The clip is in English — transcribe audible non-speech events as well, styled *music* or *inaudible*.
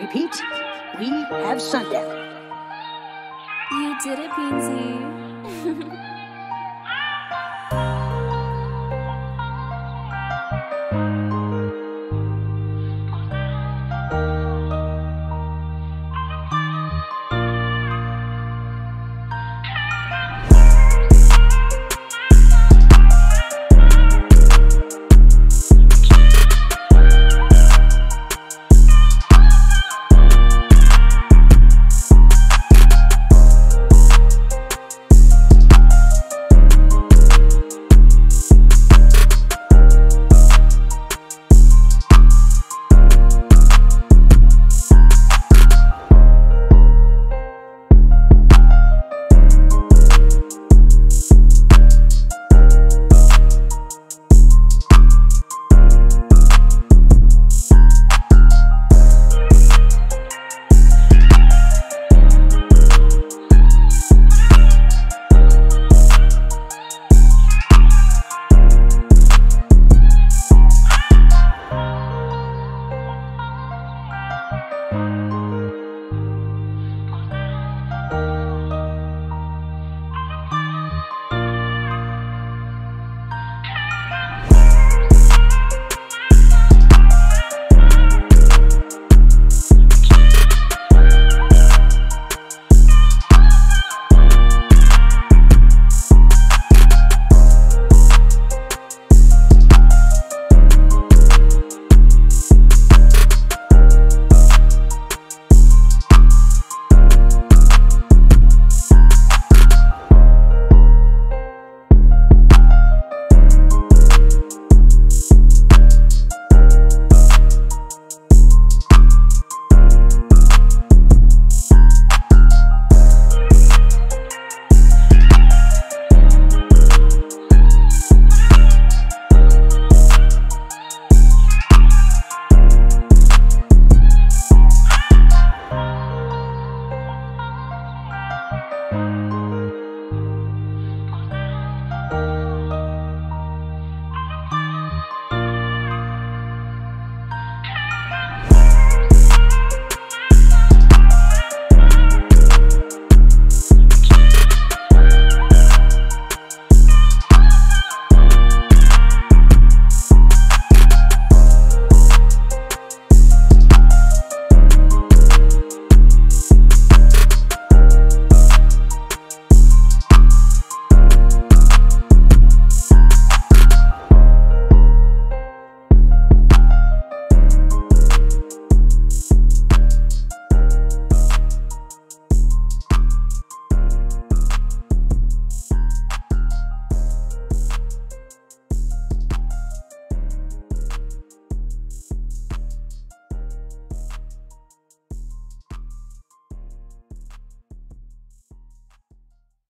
Repeat, we have sundown. You did it, Beansy. *laughs*